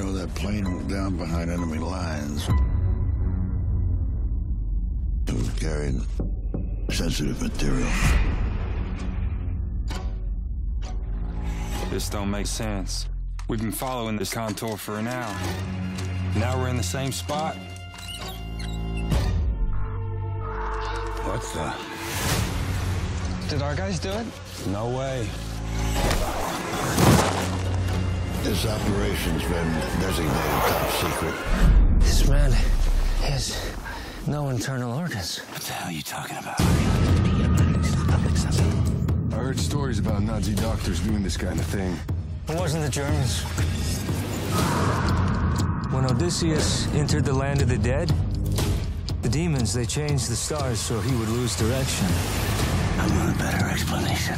a plane went down behind enemy lines who carried sensitive material. This don't make sense. We've been following this contour for an hour. Now we're in the same spot. What the? Did our guys do it? No way. This operation's been designated top secret. This man has no internal organs. What the hell are you talking about? I heard stories about Nazi doctors doing this kind of thing. It wasn't the Germans. When Odysseus entered the land of the dead, the demons, they changed the stars so he would lose direction. I want a better explanation.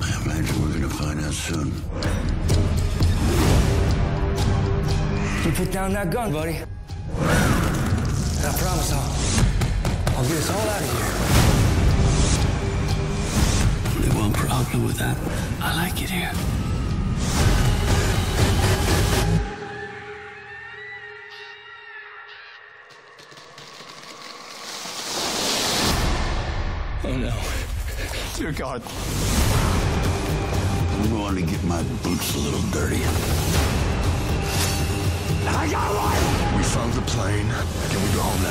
I imagine we're gonna find out soon. You put down that gun, buddy. And I promise I'll, I'll get us all out of here. Only one problem with that. I like it here. Oh no. Dear God. I'm going to get my boots a little dirty. Plane. Can we go home now?